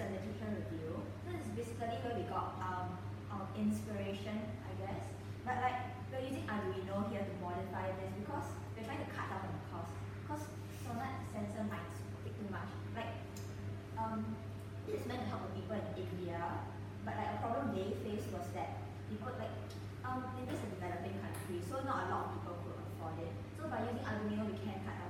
A literature review. This is basically where we got um, our inspiration, I guess. But like we're using Arduino here to modify this because we're trying to cut down on the cost. Because Sonnet sensor might take too much. Like um, this is meant to help the people in India, but like a problem they faced was that people like um, is a developing country, so not a lot of people could afford it. So by using Arduino, we can cut down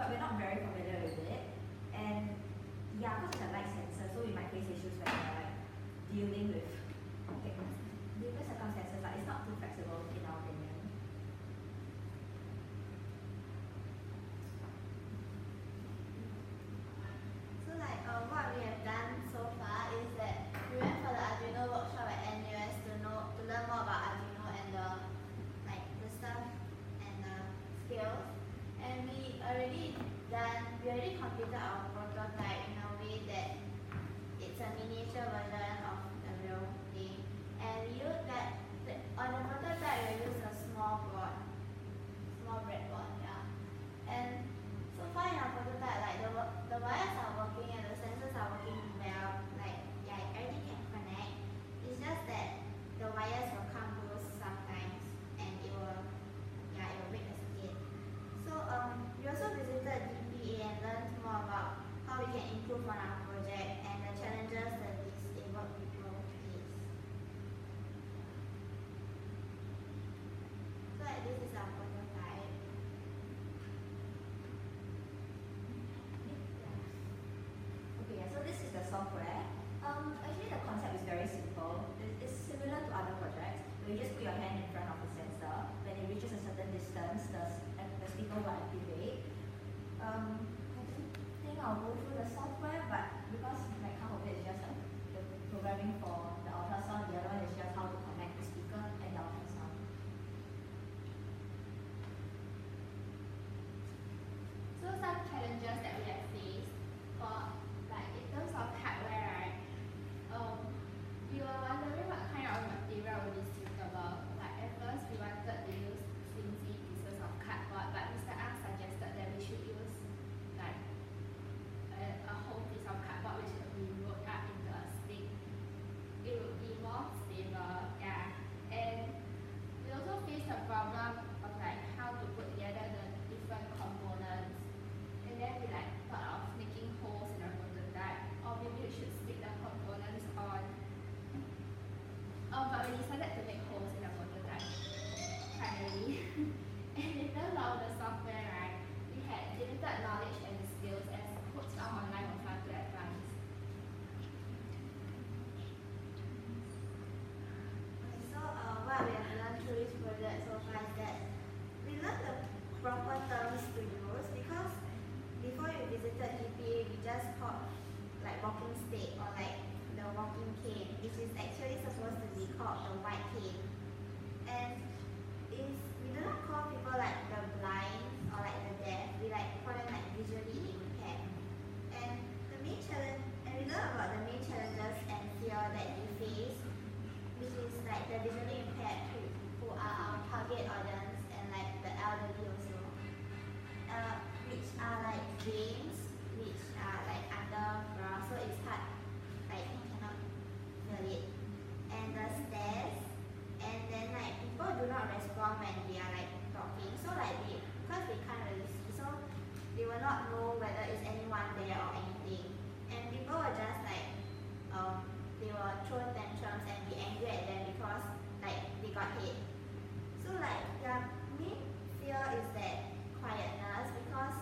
but we're not very familiar with it. And yeah, because it's a light sensor, so we might face issues when we're like dealing with already done, we already completed our prototype in a way that it's a miniature version of the real thing. And we of the software, right, we had limited knowledge wrong when they are like talking. So like they, because they can't really see, so they will not know whether it's anyone there or anything. And people will just like, um, they will throw tantrums and be angry at them because like they got hit. So like their main fear is that quietness because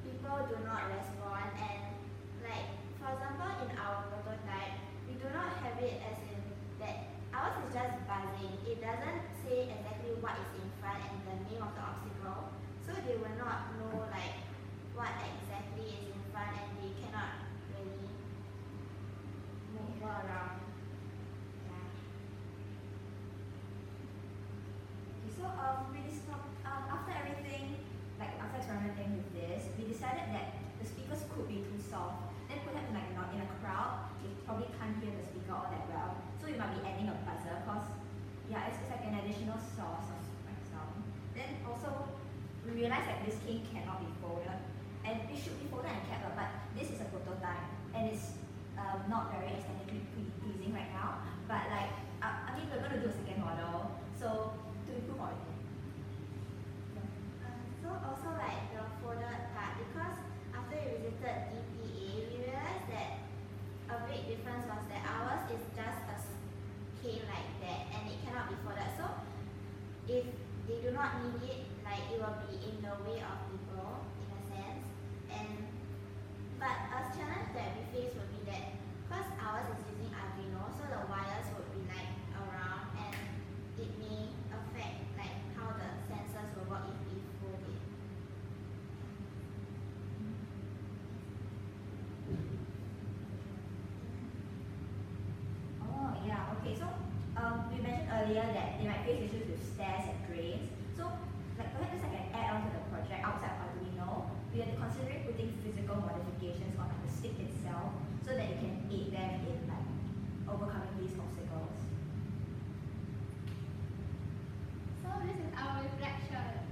people do not respond and like for example in our prototype we do not have it as in that ours is just buzzing. It doesn't say exactly what is in front and the name of the obstacle. So they will not know like what exactly is in front and they cannot really move around. Yeah. Okay, so um, we dis- um, after everything, like after experimenting with this, we decided that the speakers could be too soft. Then perhaps like not in a crowd, you probably can't hear the speaker all that well. So we might be adding a buzzer because yeah, it's, it's like an additional source of like sound. Then also we realized that this cane cannot be folded. And it should be folded and kept, but this is a prototype and it's um, not very aesthetically pleasing right now. But like, uh, I think we're going to do a second model, so to improve on it. Um, so also like the folded part because after we visited DPA we realized that a big difference was that ours is just a cane like that and it cannot be folded so if they do not need it like it will be in the way of people in a sense and but a challenge that we face would be that because ours is using Arduino so the wires would be like around and it may affect like how the sensors will work if we fold it. Oh, yeah, okay. So, um, we mentioned earlier that they might face issues with stairs and drains. So, like perhaps I can add on to the project outside Arduino. We are considering putting physical modifications on the stick itself so that it can aid them in like overcoming these obstacles. So this is our reflection.